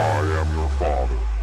I am your father.